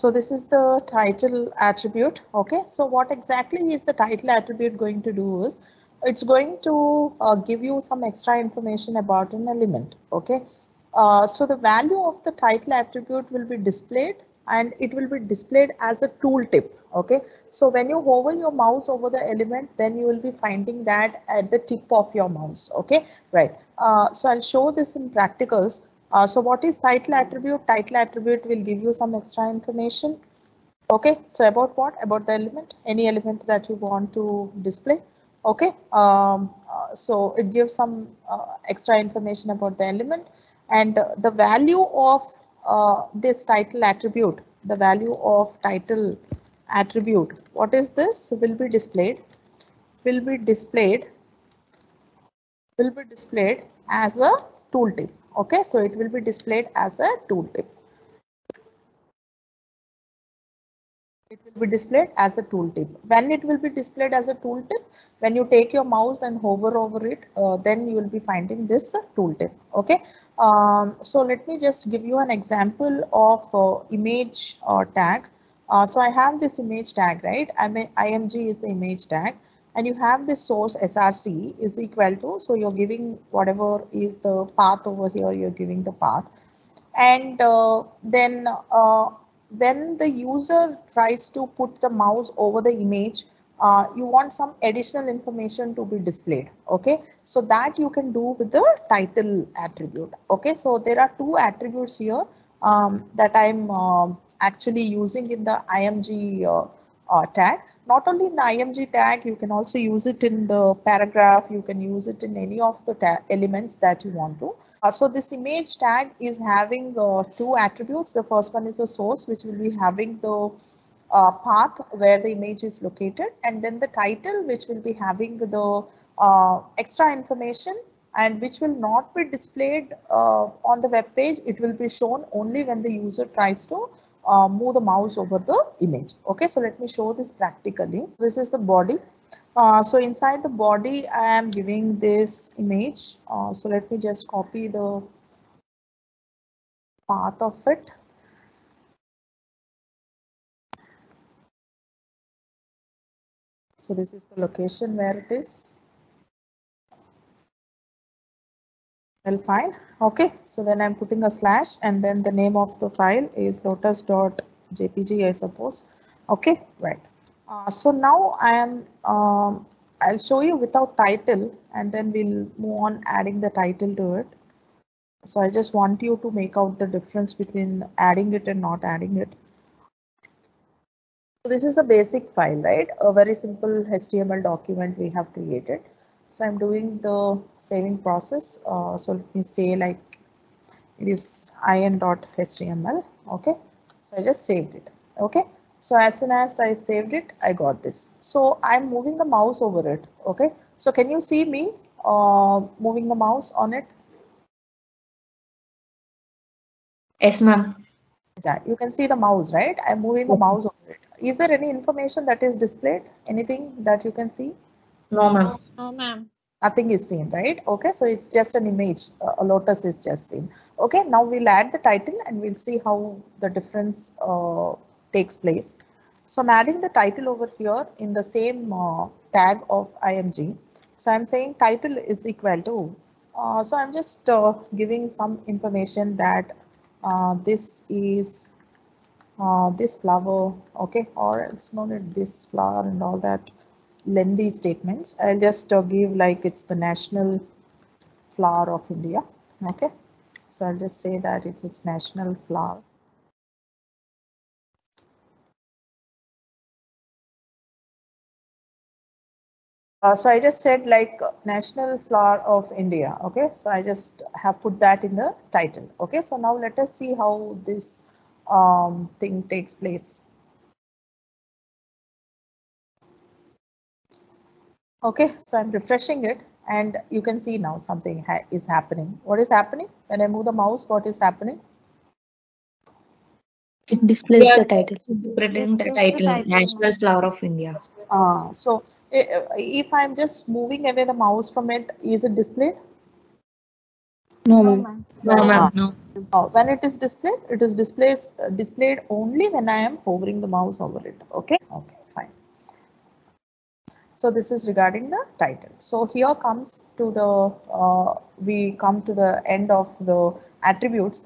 So this is the title attribute. OK, so what exactly is the title attribute going to do is it's going to uh, give you some extra information about an element. OK, uh, so the value of the title attribute will be displayed and it will be displayed as a tooltip. OK, so when you hover your mouse over the element, then you will be finding that at the tip of your mouse. OK, right. Uh, so I'll show this in practicals. Uh, so what is title attribute? Title attribute will give you some extra information. OK, so about what? About the element, any element that you want to display. OK, um, uh, so it gives some uh, extra information about the element and the value of uh, this title attribute, the value of title attribute, what is this will be displayed, will be displayed, will be displayed as a tooltip. Okay, so it will be displayed as a tooltip. It will be displayed as a tooltip. When it will be displayed as a tooltip, when you take your mouse and hover over it, uh, then you will be finding this tooltip. Okay, um, so let me just give you an example of uh, image uh, tag. Uh, so I have this image tag, right? I mean, IMG is the image tag and you have the source src is equal to so you're giving whatever is the path over here you're giving the path. And uh, then uh, when the user tries to put the mouse over the image uh, you want some additional information to be displayed okay? So that you can do with the title attribute okay? So there are two attributes here um, that i'm um, actually using in the img uh, tag. Not only in the img tag you can also use it in the paragraph you can use it in any of the elements that you want to. Uh, so this image tag is having uh, two attributes. The first one is the source which will be having the uh, path where the image is located and then the title which will be having the uh, extra information and which will not be displayed uh, on the web page. It will be shown only when the user tries to uh, move the mouse over the image. Okay, so let me show this practically. This is the body. Uh, so inside the body, I am giving this image. Uh, so let me just copy the path of it. So this is the location where it is. Well fine. Okay. So then i'm putting a slash and then the name of the file is lotus.jpg i suppose. Okay. Right. Uh, so now i am um, i'll show you without title and then we'll move on adding the title to it. So i just want you to make out the difference between adding it and not adding it. So this is a basic file right? A very simple html document we have created so I'm doing the saving process. Uh, so let me say like it is in.html. Okay. So I just saved it. Okay. So as soon as I saved it, I got this. So I'm moving the mouse over it. Okay. So can you see me uh, moving the mouse on it? Yes, ma'am. Yeah, you can see the mouse, right? I'm moving the mouse over it. Is there any information that is displayed? Anything that you can see? No, ma'am. No, ma'am. Nothing is seen, right? Okay, so it's just an image. Uh, a lotus is just seen. Okay, now we'll add the title and we'll see how the difference uh, takes place. So I'm adding the title over here in the same uh, tag of IMG. So I'm saying title is equal to. Uh, so I'm just uh, giving some information that uh, this is this flower, okay, or it's not this flower and all that lengthy statements. I'll just uh, give like it's the national flower of India. Okay, so I'll just say that it's its national flower. Uh, so I just said like national flower of India. Okay, so I just have put that in the title. Okay, so now let us see how this um, thing takes place. Okay, so I'm refreshing it and you can see now something ha is happening. What is happening? When I move the mouse, what is happening? It displays Yeah. the title. Displays Present the the title, title. National Flower of India. Uh, so if I'm just moving away the mouse from it, is it displayed? No, No, ma'am. ma'am. No, Ah. ma'am. No. Uh, when it is displayed, it is displayed displayed only when I am hovering the mouse over it. Okay. Okay. Fine. So this is regarding the title. So here comes to the uh, we come to the end of the attributes.